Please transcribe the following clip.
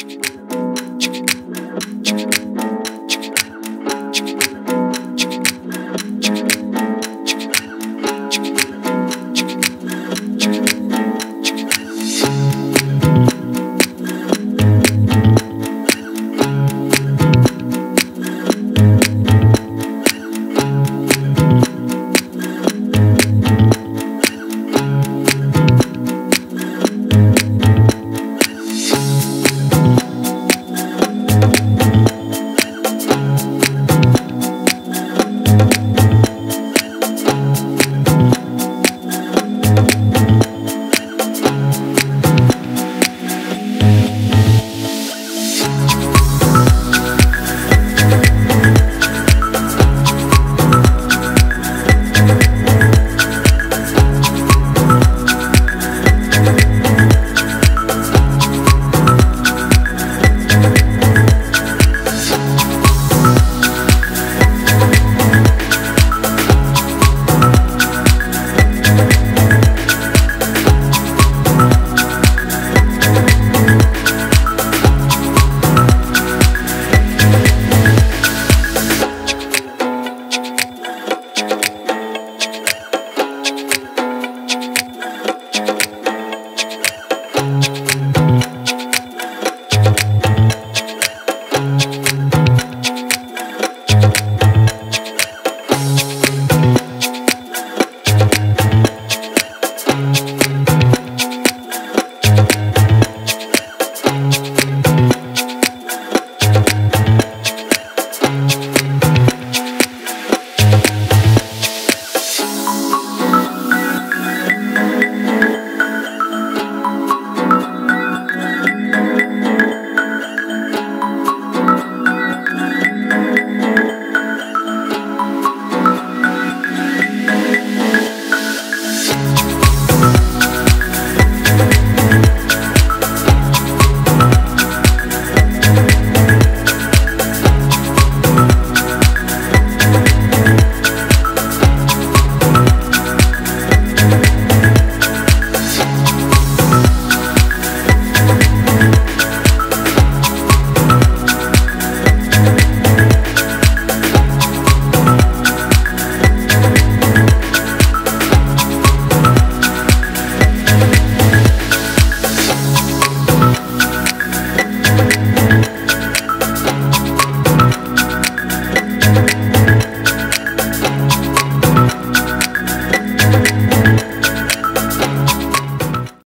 Chick, chick.